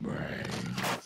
Brains.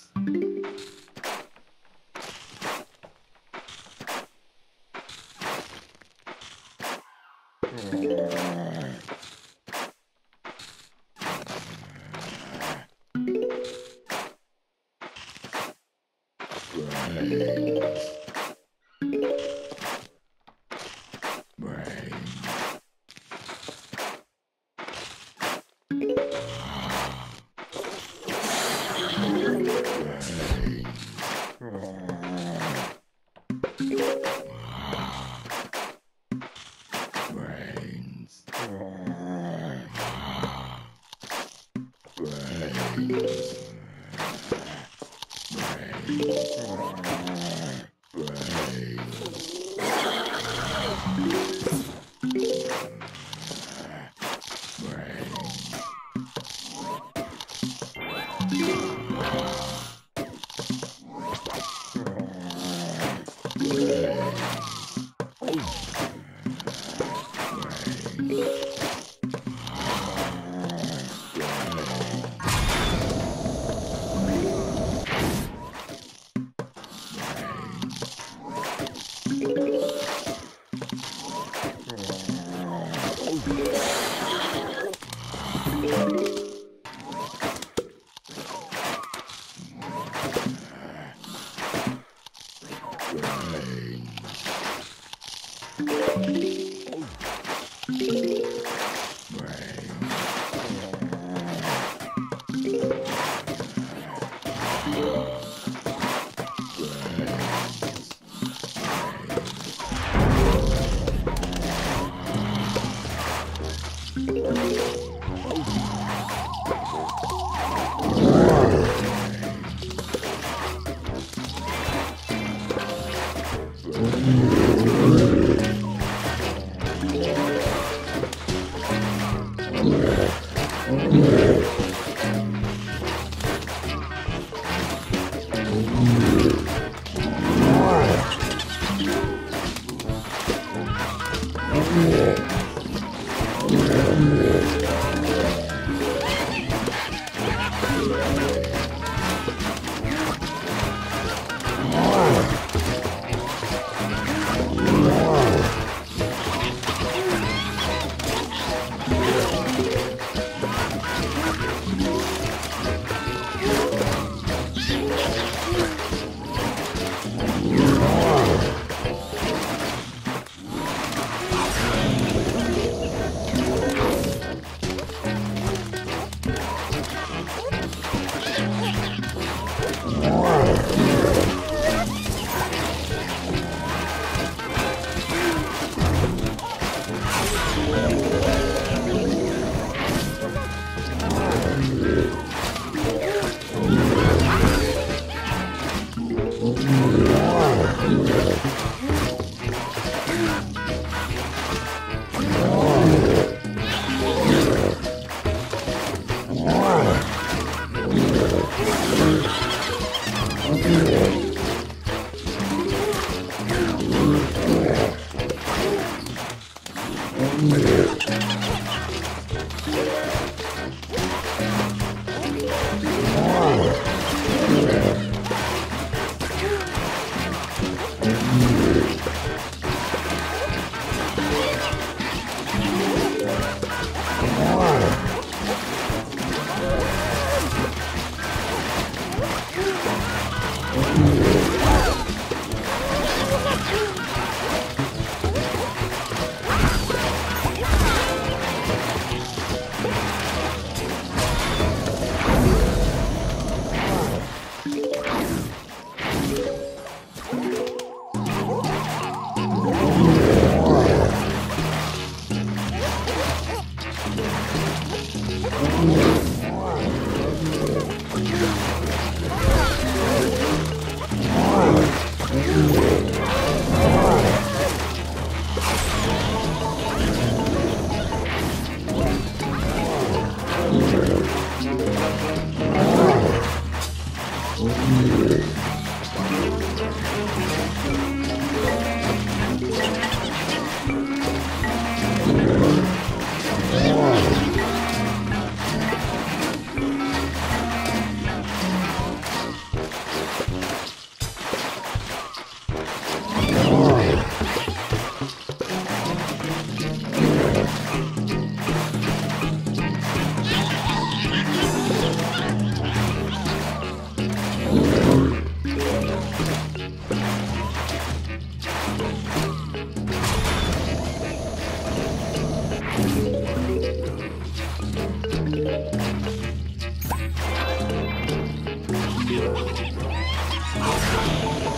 Thank